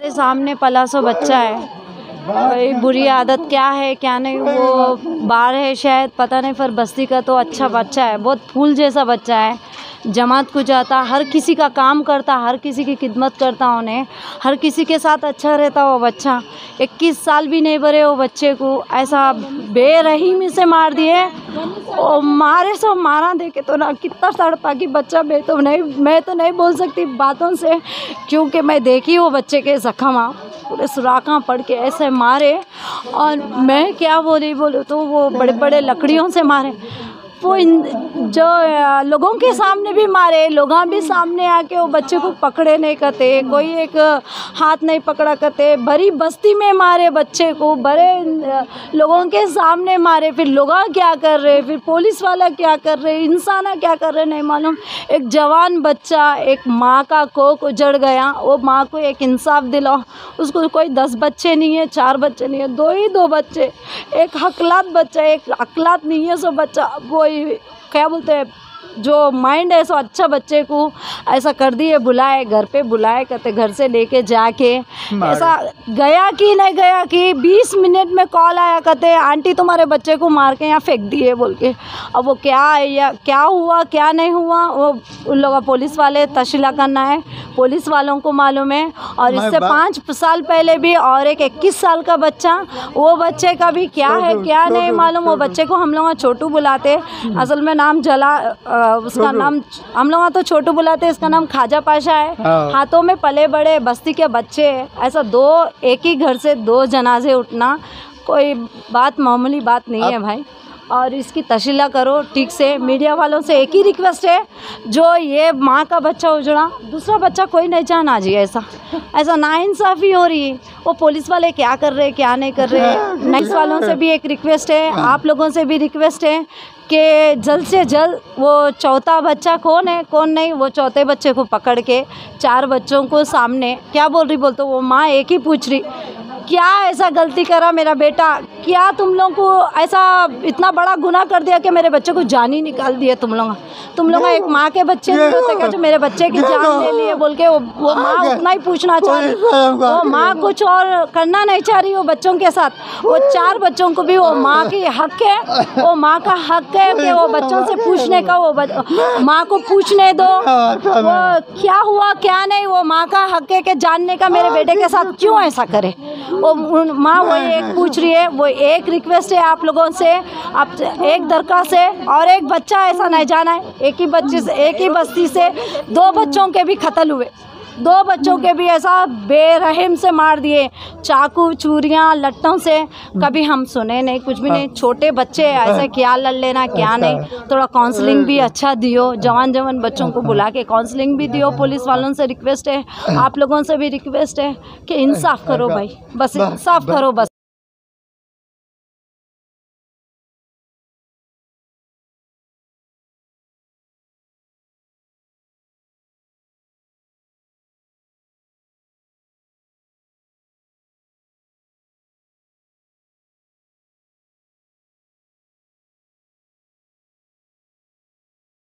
मेरे सामने पला सो बच्चा है। बुरी आदत क्या है, क्या नहीं, वो बाहर है शायद, पता नहीं पर बस्ती का तो अच्छा बच्चा है। बहुत फूल जैसा बच्चा है। जमात को जाता, हर किसी का काम करता, हर किसी की खिदमत करता उन्हें। हर किसी के साथ अच्छा रहता वो बच्चा। इक्कीस साल भी नहीं भरे वो बच्चे को। ऐसा बेरहीमी से मार दिए। मारे सो मारा देखे तो ना, कितना तड़पा कि बच्चा मैं तो नहीं, मैं तो नहीं बोल सकती बातों से, क्योंकि मैं देखी वो बच्चे के जख्म पूरे सुराखा पड़ के ऐसे मारे, और मैं क्या बोली, बोलूँ तो वो बड़े बड़े लकड़ियों से मारे, वो इन जो लोगों के सामने भी मारे, लोग भी सामने आके वो बच्चे को पकड़े नहीं करते, कोई एक हाथ नहीं पकड़ा करते, भरी बस्ती में मारे बच्चे को बड़े लोगों के सामने मारे, फिर लोग क्या कर रहे, फिर पुलिस वाला क्या कर रहे, इंसान क्या कर रहे, नहीं मालूम। एक जवान बच्चा, एक माँ का कोक उजड़ गया, वो माँ को एक इंसाफ दिलाओ, उसको कोई दस बच्चे नहीं है, चार बच्चे नहीं है, दो ही दो बच्चे, एक हकलात बच्चा, एक अकलात नहीं है सो बच्चा वो क्या बोलते हैं? जो माइंड है सो अच्छा बच्चे को ऐसा कर दिए बुलाए घर पे बुलाए कहते घर से लेके जाके ऐसा गया कि नहीं गया कि 20 मिनट में कॉल आया कहते आंटी तुम्हारे बच्चे को मार के यहाँ फेंक दिए बोल के। अब वो क्या है या क्या हुआ क्या नहीं हुआ वो उन लोगों पुलिस वाले तशीला करना है पुलिस वालों को मालूम है। और इससे पाँच साल पहले भी और एक इक्कीस साल का बच्चा वो बच्चे का भी क्या है क्या नहीं मालूम वो बच्चे को हम लोग छोटू बुलाते। असल में नाम जला उसका नाम हम लोग तो छोटू बुलाते हैं इसका नाम खाजा पाशा है। हाँ। हाथों में पले बड़े बस्ती के बच्चे ऐसा दो एक ही घर से दो जनाजे उठना कोई बात मामूली बात नहीं है भाई। और इसकी तशीला करो ठीक से। मीडिया वालों से एक ही रिक्वेस्ट है जो ये माँ का बच्चा उजड़ा दूसरा बच्चा कोई नहीं चाहना जी ऐसा। ऐसा नाइंसाफ़ी हो रही है। वो पुलिस वाले क्या कर रहे हैं क्या नहीं कर रहे? हैं नेक्स्ट वालों से भी एक रिक्वेस्ट है हाँ। आप लोगों से भी रिक्वेस्ट है कि जल्द से जल्द वो चौथा बच्चा कौन है कौन नहीं वो चौथे बच्चे को पकड़ के चार बच्चों को सामने क्या बोल रही बोल तो वो माँ एक ही पूछ रही। क्या ऐसा गलती करा मेरा बेटा? क्या तुम लोग को ऐसा इतना बड़ा गुना कर दिया कि मेरे बच्चे को जान ही निकाल दिया तुम लोग तुम लोग एक माँ के बच्चे नहीं जो मेरे बच्चे की जान ले लिए बोल के वो वो माँ उतना ही पूछना चाह रही वो माँ कुछ और करना नहीं चाह रही वो बच्चों के साथ। वो चार बच्चों को भी वो माँ की हक है वो माँ का हक है कि वो बच्चों से पूछने का वो माँ को पूछने दो। वो क्या हुआ क्या नहीं वो माँ का हक है कि जानने का मेरे बेटे के साथ क्यों ऐसा करे? वो माँ वो एक पूछ रही है वो एक रिक्वेस्ट है आप लोगों से आप एक दरका से और एक बच्चा ऐसा नहीं जाना है। एक ही बच्चे से एक ही बस्ती से दो बच्चों के भी कतल हुए। दो बच्चों के भी ऐसा बेरहम से मार दिए। चाकू चूरियाँ लट्टों से। कभी हम सुने नहीं कुछ भी नहीं। छोटे बच्चे ऐसे क्या लड़ लेना क्या नहीं। थोड़ा काउंसलिंग भी अच्छा दियो। जवान जवान बच्चों को बुला के काउंसलिंग भी दियो। पुलिस वालों से रिक्वेस्ट है। आप लोगों से भी रिक्वेस्ट है कि इंसाफ करो भाई। बस इंसाफ करो बस।